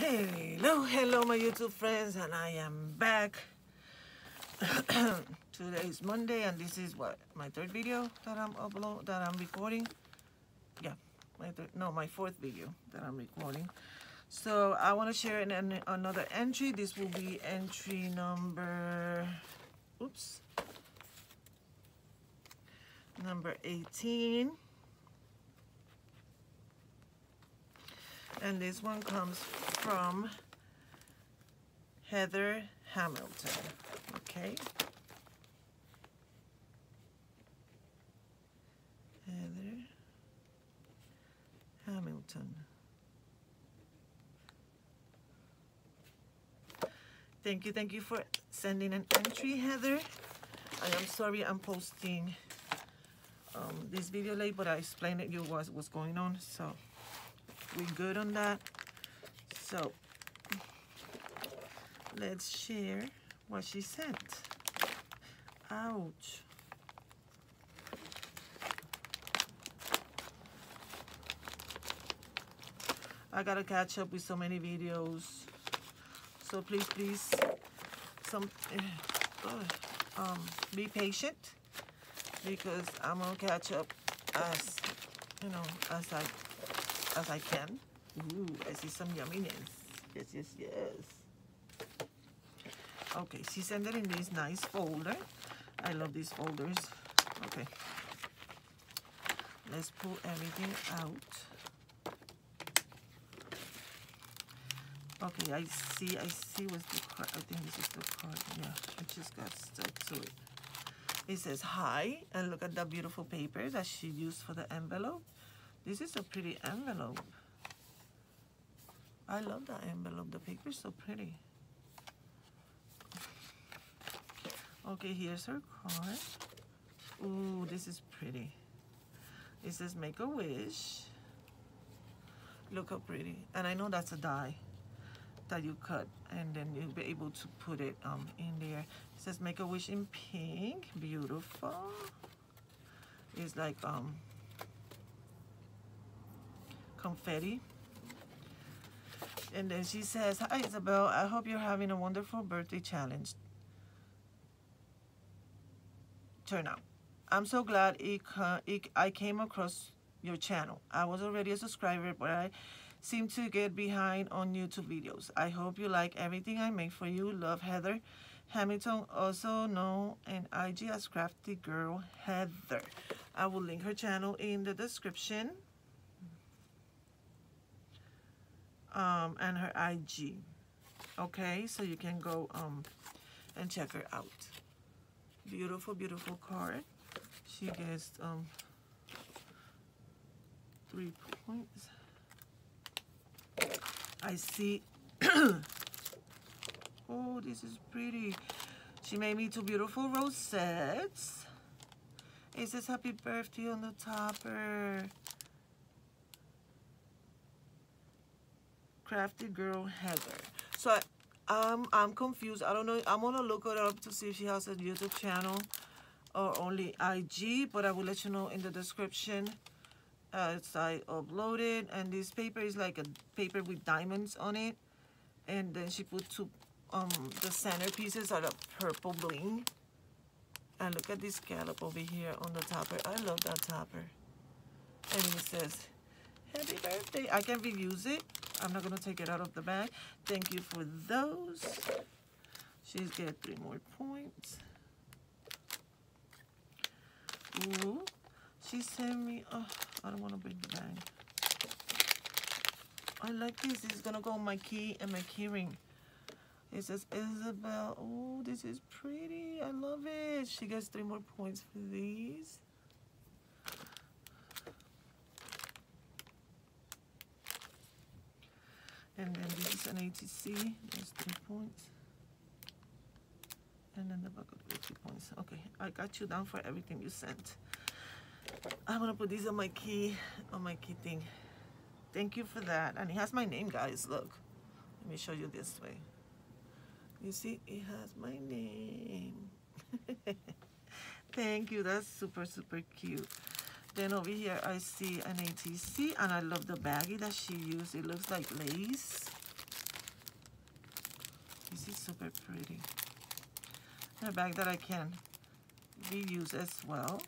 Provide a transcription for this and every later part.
Hello, hello, my YouTube friends, and I am back. Today is Monday, and this is what my third video that I'm upload that I'm recording. Yeah, my third, no, my fourth video that I'm recording. So I want to share an, an, another entry. This will be entry number, oops, number 18. And this one comes from Heather Hamilton. Okay. Heather Hamilton. Thank you, thank you for sending an entry, Heather. I am sorry I'm posting um, this video late, but I explained it you what what's going on, so we good on that. So let's share what she sent. Ouch. I gotta catch up with so many videos. So please, please, some, uh, um, be patient because I'm gonna catch up as, you know, as I, as I can. Ooh, I see some yumminess. Yes, yes, yes. Okay, she sent it in this nice folder. I love these folders. Okay. Let's pull everything out. Okay, I see, I see what's the card. I think this is the card. Yeah, I just got stuck to it. It says hi, and look at the beautiful paper that she used for the envelope. This is a pretty envelope. I love that envelope. The paper is so pretty. Okay, here's her card. Ooh, this is pretty. It says make a wish. Look how pretty. And I know that's a die that you cut and then you'll be able to put it um, in there. It says make a wish in pink. Beautiful. It's like um, confetti. And then she says, Hi Isabel, I hope you're having a wonderful birthday challenge. Turnout. I'm so glad it, it, I came across your channel. I was already a subscriber, but I seem to get behind on YouTube videos. I hope you like everything I make for you. Love Heather Hamilton, also known in IG as Crafty Girl Heather. I will link her channel in the description. Um, and her IG. Okay, so you can go um, and check her out. Beautiful, beautiful card. She gets um, three points. I see. oh, this is pretty. She made me two beautiful rosettes. It says happy birthday on the topper. Crafty Girl Heather. So I, um, I'm confused. I don't know. I'm going to look it up to see if she has a YouTube channel or only IG, but I will let you know in the description as I uploaded. And this paper is like a paper with diamonds on it. And then she put two, um, the center pieces are the purple bling. And look at this scallop over here on the topper. I love that topper. And it says, happy birthday. I can reuse it. I'm not going to take it out of the bag. Thank you for those. She's get three more points. Ooh, she sent me, oh, I don't want to break the bag. I like this. This is going to go on my key and my key ring. It says Isabel. Oh, this is pretty. I love it. She gets three more points for these. 180C, three points. And then the back of the two points. Okay, I got you down for everything you sent. I'm gonna put these on my key, on my key thing. Thank you for that. And it has my name, guys, look. Let me show you this way. You see, it has my name. Thank you, that's super, super cute. Then over here, I see an ATC, and I love the baggie that she used. It looks like lace very pretty. A bag that I can reuse as well.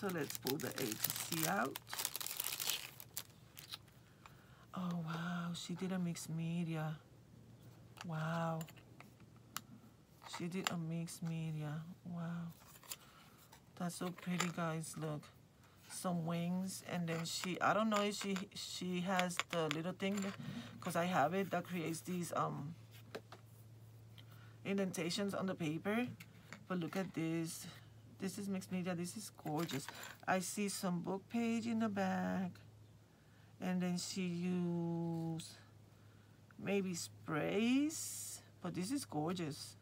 So let's pull the ATC out. Oh, wow. She did a mixed media. Wow. She did a mixed media. Wow. That's so pretty, guys. Look. Some wings. And then she, I don't know if she she has the little thing, because I have it, that creates these um indentations on the paper. But look at this. This is mixed media. This is gorgeous. I see some book page in the back. And then she used maybe sprays. But this is gorgeous.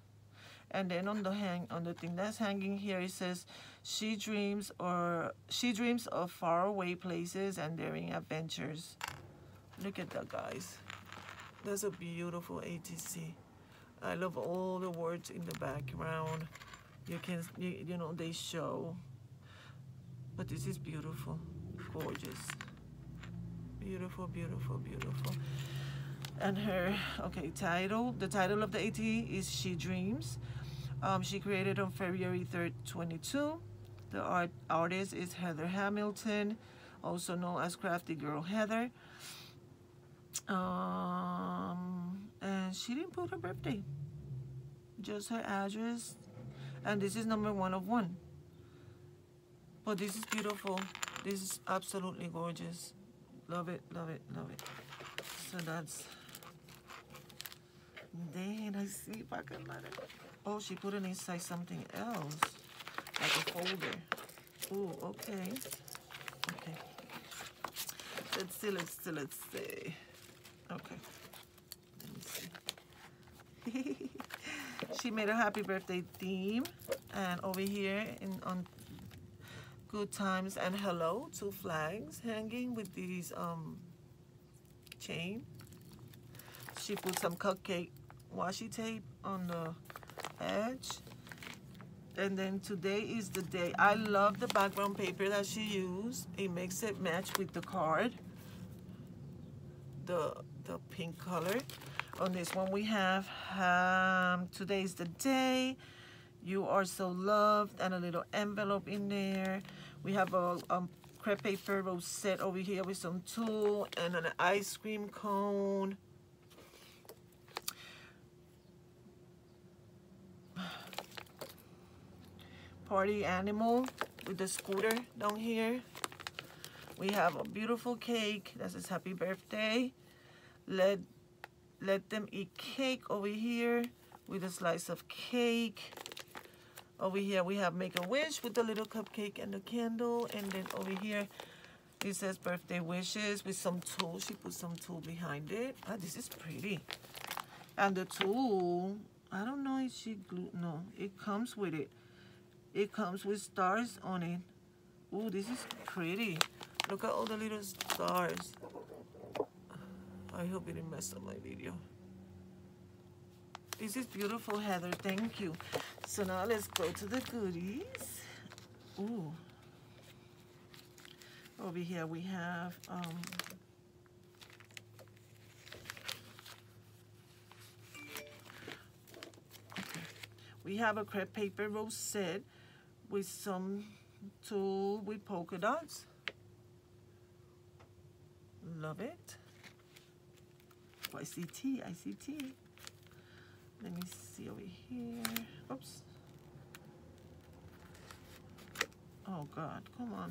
And then on the hang on the thing that's hanging here it says she dreams or she dreams of faraway places and daring adventures. Look at that guys. That's a beautiful ATC. I love all the words in the background. You can, you, you know, they show. But this is beautiful, gorgeous. Beautiful, beautiful, beautiful. And her, okay, title, the title of the AT is She Dreams. Um, she created on February 3rd, 22. The art artist is Heather Hamilton, also known as Crafty Girl Heather. Um, and she didn't put her birthday, just her address. And this is number one of one. But this is beautiful. This is absolutely gorgeous. Love it, love it, love it. So that's. Then I see if I can let it. Oh, she put it inside something else, like a folder. Oh, okay. Okay. Let's see, let's see, let's see. Okay. Let me see. she made a happy birthday theme. And over here in on good times and hello, two flags hanging with these um chain. She put some cupcake washi tape on the edge. And then today is the day. I love the background paper that she used. It makes it match with the card. The the pink color. On this one we have um, today is the day. You are so loved and a little envelope in there. We have a um, crepe paper rosette over here with some tulle and an ice cream cone. Party animal with the scooter down here. We have a beautiful cake. That says happy birthday. Let, let them eat cake over here with a slice of cake. Over here we have make a wish with the little cupcake and the candle. And then over here it says birthday wishes with some tulle. She put some tulle behind it. Ah, this is pretty. And the tulle, I don't know if she glued, no, it comes with it. It comes with stars on it. Ooh, this is pretty. Look at all the little stars. I hope it didn't mess up my video. This is beautiful, Heather. Thank you. So now let's go to the goodies. Ooh. Over here we have um. We have a crepe paper rosette with some tulle with polka dots. Love it. Oh, I see tea. I see tea. Let me see over here. Oops. Oh God, come on.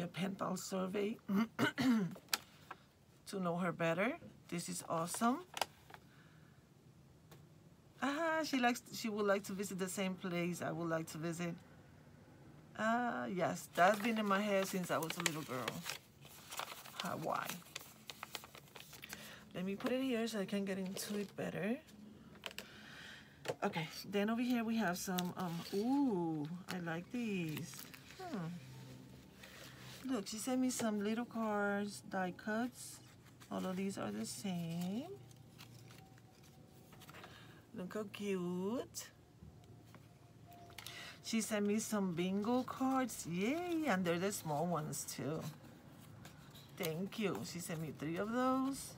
A pen pal survey to know her better. This is awesome. Ah, she likes. She would like to visit the same place I would like to visit. Ah, yes, that's been in my head since I was a little girl. Hawaii. Let me put it here so I can get into it better. Okay, then over here we have some, um, ooh, I like these. Hmm. Look, she sent me some little cards, die cuts. All of these are the same. Look how cute. She sent me some bingo cards. Yay! And they're the small ones too. Thank you. She sent me three of those.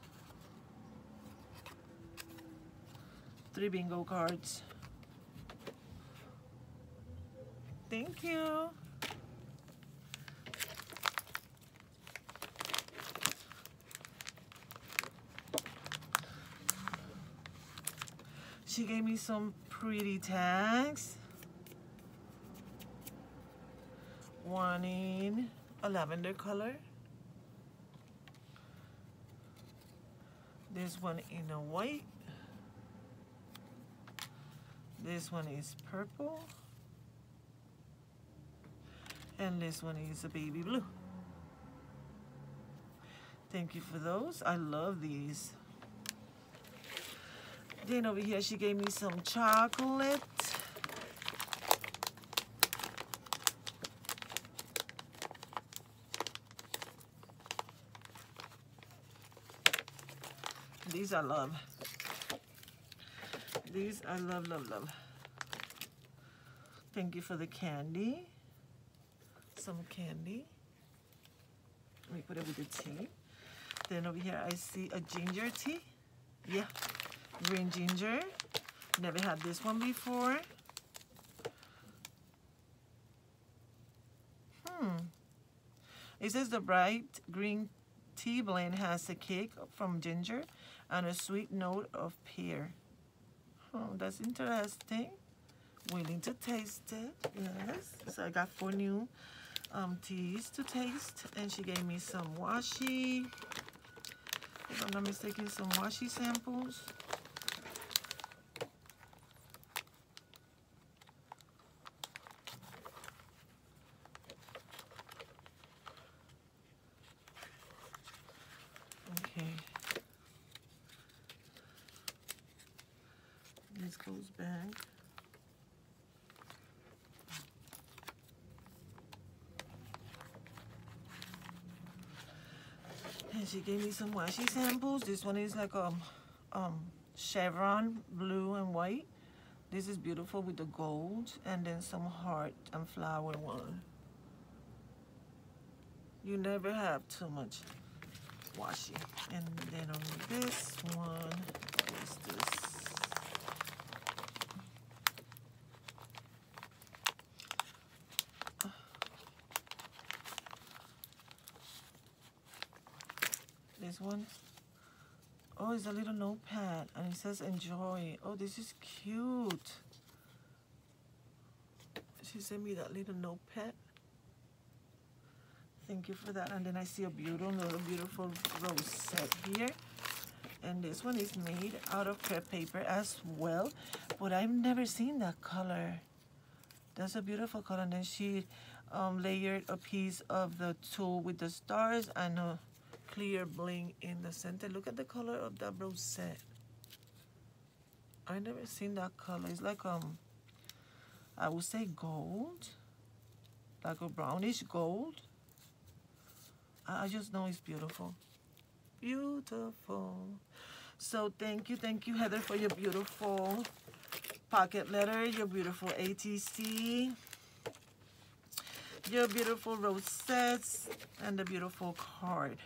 Three bingo cards. Thank you. She gave me some pretty tags. One in a lavender color. This one in a white. This one is purple. And this one is a baby blue. Thank you for those. I love these. Then over here, she gave me some chocolate. These I love. These I love, love, love. Thank you for the candy. Some candy. Let me put it with the tea. Then over here I see a ginger tea. Yeah, green ginger. Never had this one before. Hmm. It says the bright green tea blend has a kick from ginger and a sweet note of pear. Oh, that's interesting. Willing to taste it, yes. So I got four new um, teas to taste. And she gave me some washi. If I'm not mistaken, some washi samples. Okay. This goes back. And she gave me some washi samples. This one is like a um, chevron, blue and white. This is beautiful with the gold and then some heart and flower one. You never have too much washi. And then on this one is this. One. Oh, it's a little notepad and it says enjoy. Oh, this is cute. She sent me that little notepad. Thank you for that. And then I see a beautiful, little beautiful rosette here. And this one is made out of crepe paper as well. But I've never seen that color. That's a beautiful color. And then she um, layered a piece of the tulle with the stars and a clear bling in the center. Look at the color of that rosette. I never seen that color. It's like um, I would say gold, like a brownish gold. I just know it's beautiful. Beautiful. So thank you, thank you, Heather, for your beautiful pocket letter, your beautiful ATC, your beautiful rosettes, and the beautiful card.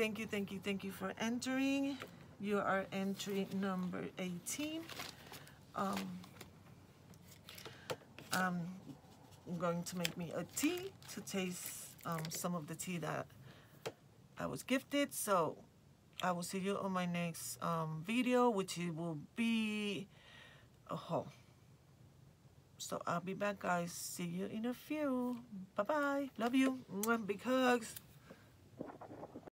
Thank you, thank you, thank you for entering. You are entry number 18. Um, I'm going to make me a tea to taste um, some of the tea that I was gifted. So I will see you on my next um, video, which will be a haul. So I'll be back, guys. See you in a few. Bye-bye. Love you. Big hugs.